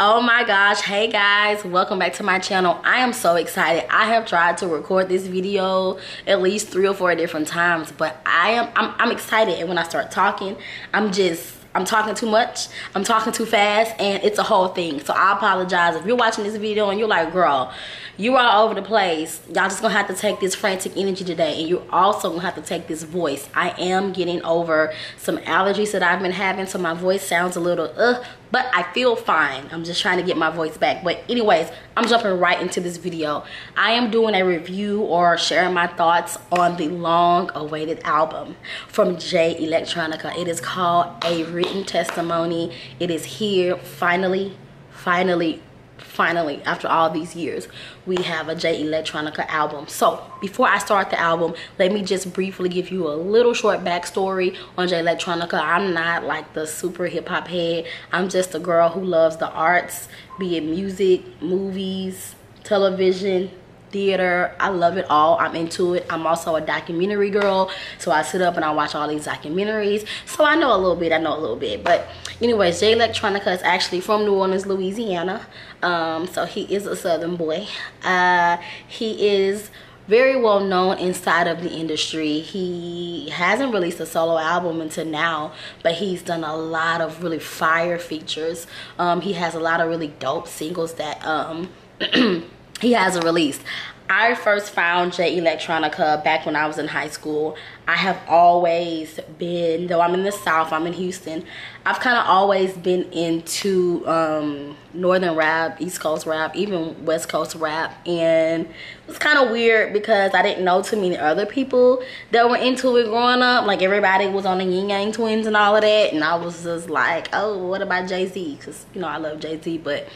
oh my gosh hey guys welcome back to my channel i am so excited i have tried to record this video at least three or four different times but i am i'm, I'm excited and when i start talking i'm just I'm talking too much, I'm talking too fast, and it's a whole thing. So I apologize if you're watching this video and you're like, girl, you are all over the place. Y'all just gonna have to take this frantic energy today, and you're also gonna have to take this voice. I am getting over some allergies that I've been having, so my voice sounds a little uh, but I feel fine. I'm just trying to get my voice back. But anyways, I'm jumping right into this video. I am doing a review or sharing my thoughts on the long awaited album from Jay Electronica. It is called A Written Testimony. It is here finally, finally finally after all these years we have a Jay Electronica album. So before I start the album let me just briefly give you a little short backstory on Jay Electronica. I'm not like the super hip-hop head. I'm just a girl who loves the arts be it music movies television theater. I love it all. I'm into it. I'm also a documentary girl. So i sit up and i watch all these documentaries. So i know a little bit. I know a little bit. But anyways jay electronica is actually from new orleans louisiana. Um, so he is a southern boy. Uh, he is very well known inside of the industry. He hasn't released a solo album until now, but he's done a lot of really fire features. Um, he has a lot of really dope singles that um, he has a release. I first found Jay Electronica back when I was in high school. I have always been, though I'm in the South, I'm in Houston, I've kind of always been into um, Northern rap, East Coast rap, even West Coast rap. And it was kind of weird because I didn't know too many other people that were into it growing up. Like everybody was on the Ying Yang Twins and all of that. And I was just like, oh, what about Jay-Z? Because, you know, I love Jay-Z. But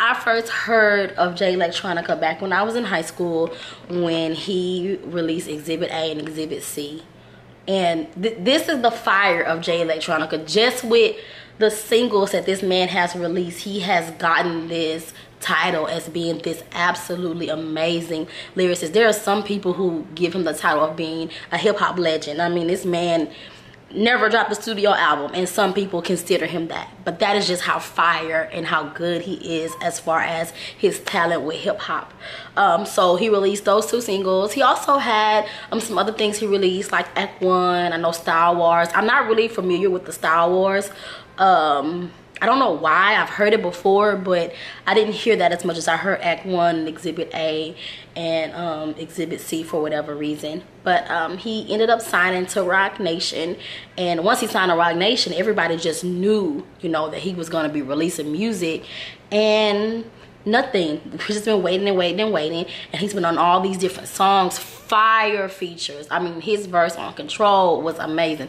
I first heard of Jay Electronica back when I was in high school when he released Exhibit A and Exhibit C. And th this is the fire of Jay Electronica. Just with the singles that this man has released, he has gotten this title as being this absolutely amazing lyricist. There are some people who give him the title of being a hip hop legend. I mean, this man never dropped a studio album and some people consider him that. But that is just how fire and how good he is as far as his talent with hip-hop. Um, so he released those two singles. He also had um, some other things he released like act one. I know Style Wars. I'm not really familiar with the Style Wars um, I don't know why I've heard it before but I didn't hear that as much as I heard Act 1 Exhibit A and um, Exhibit C for whatever reason. But um, he ended up signing to Roc Nation and once he signed to Roc Nation everybody just knew you know that he was going to be releasing music. And nothing. We've just been waiting and waiting and waiting and he's been on all these different songs fire features. I mean his verse on control was amazing.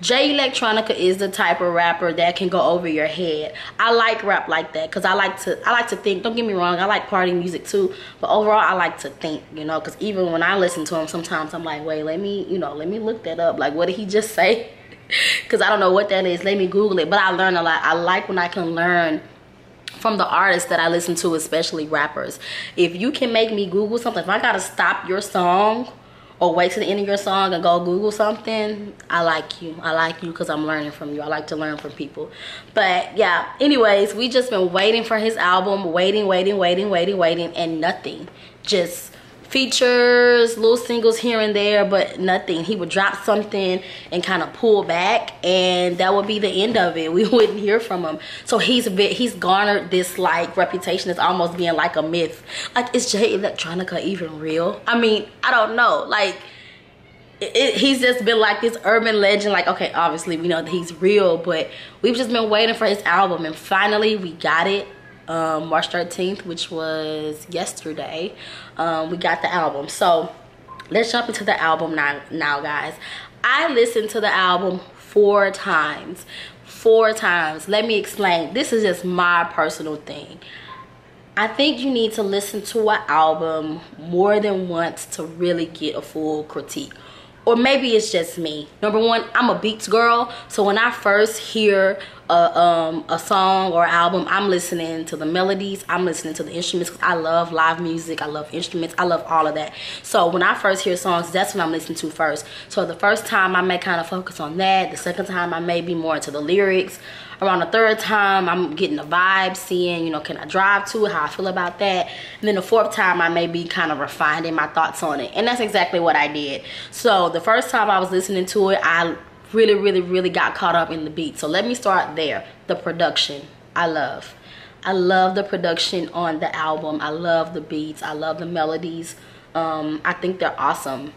Jay electronica is the type of rapper that can go over your head. I like rap like that because i like to i like to think. Don't get me wrong i like party music too but overall i like to think you know because even when i listen to him sometimes i'm like wait let me you know let me look that up. Like what did he just say? Because i don't know what that is. Let me google it. But i learn a lot. I like when i can learn from the artists that I listen to, especially rappers. If you can make me Google something, if I gotta stop your song or wait to the end of your song and go Google something, I like you. I like you because I'm learning from you. I like to learn from people. But yeah, anyways, we just been waiting for his album, waiting, waiting, waiting, waiting, waiting, and nothing. Just features, little singles here and there, but nothing. He would drop something and kind of pull back, and that would be the end of it. We wouldn't hear from him. So he's a bit, he's garnered this like reputation as almost being like a myth. Like, is Jay Electronica even real? I mean, I don't know. Like, it, it, he's just been like this urban legend. Like, okay, obviously we know that he's real, but we've just been waiting for his album, and finally we got it um, March 13th, which was yesterday. Um, we got the album. So let's jump into the album now, now, guys. I listened to the album four times. Four times. Let me explain. This is just my personal thing. I think you need to listen to an album more than once to really get a full critique or maybe it's just me. Number one, I'm a beats girl, so when I first hear a, um, a song or album, I'm listening to the melodies, I'm listening to the instruments. I love live music, I love instruments, I love all of that. So when I first hear songs, that's what I'm listening to first. So the first time I may kind of focus on that. The second time I may be more into the lyrics around the third time i'm getting the vibe seeing you know can i drive to it how i feel about that and then the fourth time i may be kind of refining my thoughts on it and that's exactly what i did so the first time i was listening to it i really really really got caught up in the beat so let me start there the production i love i love the production on the album i love the beats i love the melodies um, i think they're awesome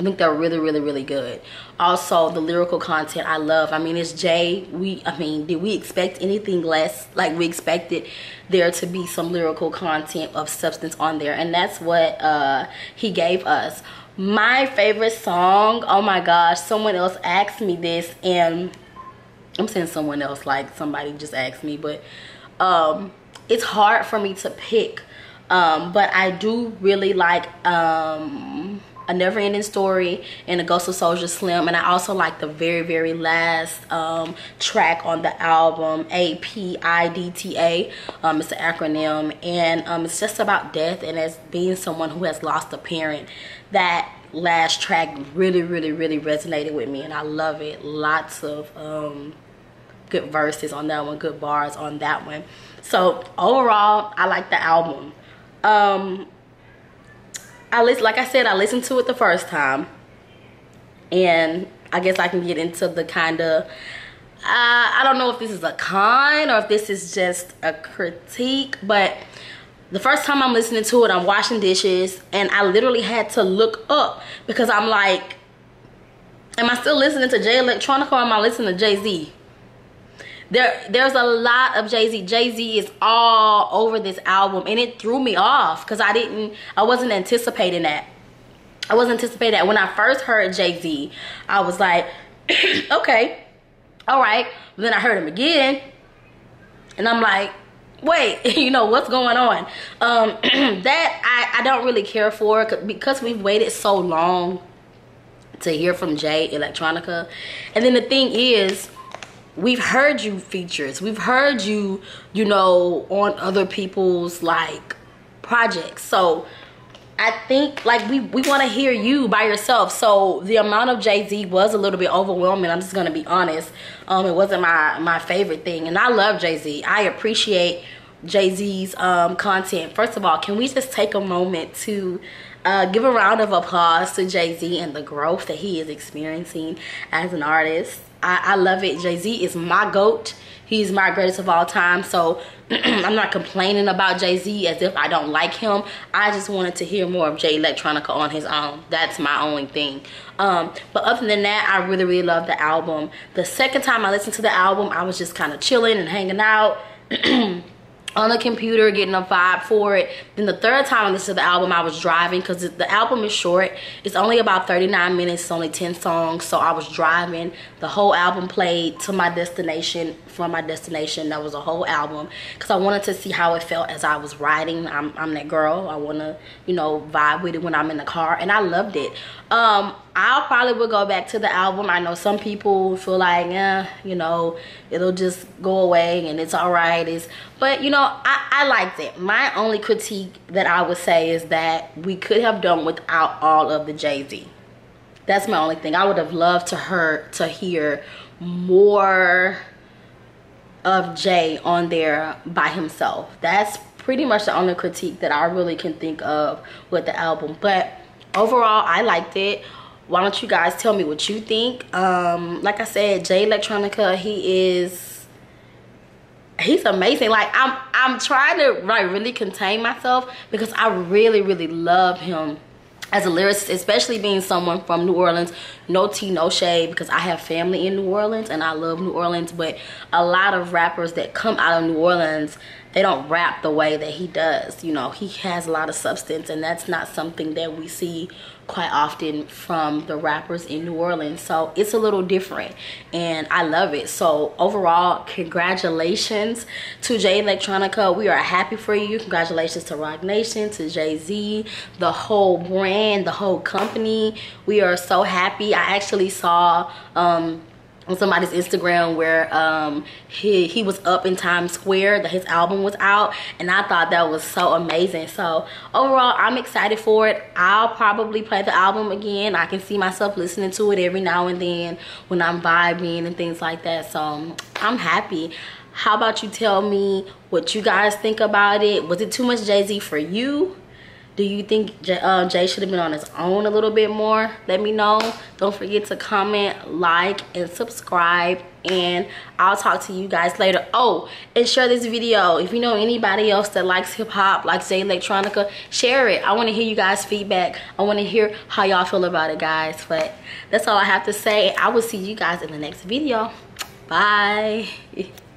I think they're really, really, really good. Also, the lyrical content I love. I mean, it's Jay. We, I mean, did we expect anything less? Like we expected there to be some lyrical content of substance on there, and that's what uh, he gave us. My favorite song. Oh my gosh! Someone else asked me this, and I'm saying someone else, like somebody just asked me, but um, it's hard for me to pick. Um, but I do really like um a never ending story and a ghost of Soulja Slim and i also like the very very last um, track on the album apidta um, it's an acronym and um, it's just about death and as being someone who has lost a parent that last track really really really resonated with me and i love it lots of um, good verses on that one good bars on that one so overall i like the album um I listen, like I said, I listened to it the first time, and I guess I can get into the kind of. Uh, I don't know if this is a con or if this is just a critique, but the first time I'm listening to it, I'm washing dishes, and I literally had to look up because I'm like, am I still listening to Jay Electronica or am I listening to Jay Z? there there's a lot of jay-z. Jay-z is all over this album and it threw me off because i didn't i wasn't anticipating that. I wasn't anticipating that. When i first heard jay-z i was like okay all right. But then i heard him again and i'm like wait you know what's going on? Um that i i don't really care for because we've waited so long to hear from jay electronica. And then the thing is we've heard you features. We've heard you you know on other people's like projects. So I think like we, we want to hear you by yourself. So the amount of Jay-Z was a little bit overwhelming. I'm just gonna be honest. Um, it wasn't my my favorite thing, and I love Jay-Z. I appreciate Jay-Z's um, content. First of all, can we just take a moment to uh, give a round of applause to Jay-Z and the growth that he is experiencing as an artist. I, I love it. Jay Z is my GOAT. He's my greatest of all time. So I'm not complaining about Jay Z as if I don't like him. I just wanted to hear more of Jay Electronica on his own. That's my only thing. Um, but other than that, I really, really love the album. The second time I listened to the album, I was just kind of chilling and hanging out. on the computer getting a vibe for it. Then the third time i listened to the album i was driving because the album is short. It's only about 39 minutes it's only 10 songs so i was driving. The whole album played to my destination from my destination. That was a whole album because i wanted to see how it felt as i was riding. I'm, I'm that girl. I want to you know vibe with it when i'm in the car and i loved it. Um I'll probably would go back to the album. I know some people feel like, yeah, you know, it'll just go away and it's all right. It's, but you know, I, I liked it. My only critique that I would say is that we could have done without all of the Jay-Z. That's my only thing. I would have loved to her to hear more of Jay on there by himself. That's pretty much the only critique that I really can think of with the album. But overall, I liked it why don't you guys tell me what you think? Um like i said jay electronica he is he's amazing. Like i'm i'm trying to like really contain myself because i really really love him as a lyricist especially being someone from new orleans. No tea no shade because i have family in new orleans and i love new orleans but a lot of rappers that come out of new orleans they don't rap the way that he does. You know he has a lot of substance and that's not something that we see quite often from the rappers in New Orleans. So it's a little different and I love it. So overall, congratulations to Jay Electronica. We are happy for you. Congratulations to Roc Nation, to Jay-Z, the whole brand, the whole company. We are so happy. I actually saw um, on somebody's Instagram where um, he he was up in Times Square that his album was out and I thought that was so amazing. So overall I'm excited for it. I'll probably play the album again. I can see myself listening to it every now and then when I'm vibing and things like that. So I'm happy. How about you tell me what you guys think about it? Was it too much Jay-Z for you do you think Jay, uh, Jay should have been on his own a little bit more? Let me know. Don't forget to comment, like, and subscribe. And I'll talk to you guys later. Oh, and share this video. If you know anybody else that likes hip-hop, likes Jay Electronica, share it. I want to hear you guys' feedback. I want to hear how y'all feel about it, guys. But that's all I have to say. I will see you guys in the next video. Bye.